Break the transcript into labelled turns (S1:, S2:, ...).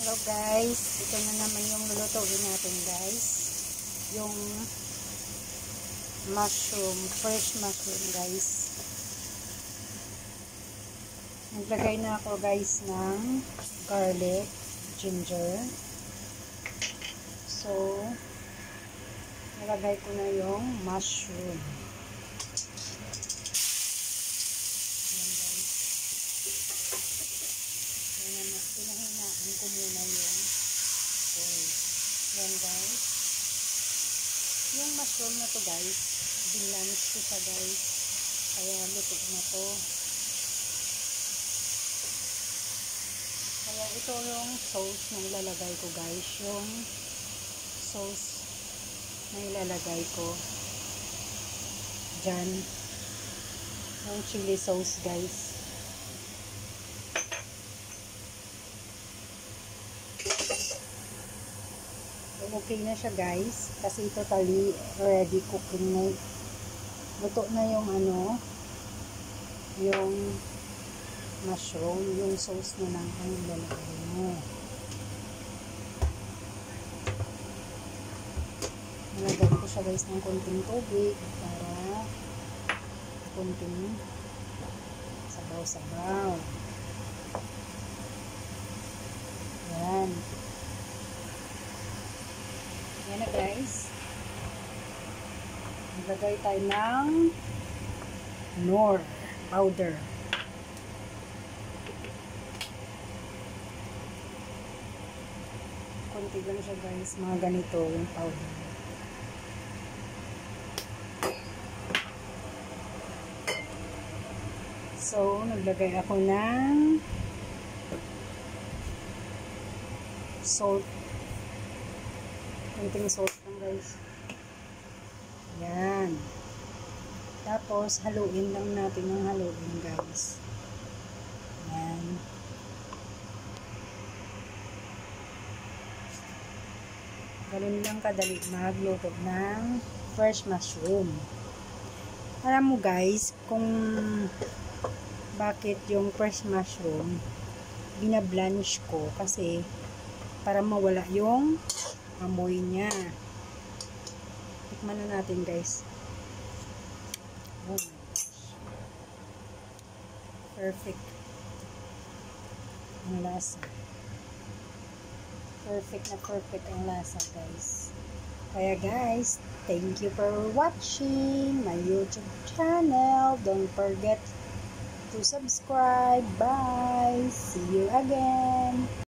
S1: Hello guys, ito na naman yung lulutuin natin guys. Yung mushroom, fresh mushroom guys. Naglagay na ako guys ng garlic, ginger. So, nalagay ko na yung mushroom. Ayan guys. Ayan na, pinahinaan ko muna yung oil. Ayan guys. Yung mushroom na to guys, binlanish ko siya guys. Kaya luto na to. Kaya ito yung sauce na ilalagay ko guys. Yung sauce na ilalagay ko. Diyan. Yung chili sauce guys. Okay na siya guys. Kasi totally ready cooking na. Luto na yung ano yung mushroom yung sauce na lang ang lalagay mo. Nalagyan ko siya guys ng konting tubig para konting sabaw-sabaw yan yan na guys. Maglagay tayo ng nor powder. Konti lang siya guys. Mga ganito yung powder. So, naglagay ako ng salt konting salt lang guys. Yan. Tapos, haluin lang natin ng haluin guys. Yan. Ganun lang kadali magluto ng fresh mushroom. Alam mo guys, kung bakit yung fresh mushroom binablanch ko kasi para mawala yung amoy niya. Tikman na natin guys. Oh my gosh. Perfect. Ang lasa. Perfect na perfect ang lasa guys. Kaya guys, thank you for watching my YouTube channel. Don't forget to subscribe. Bye! See you again!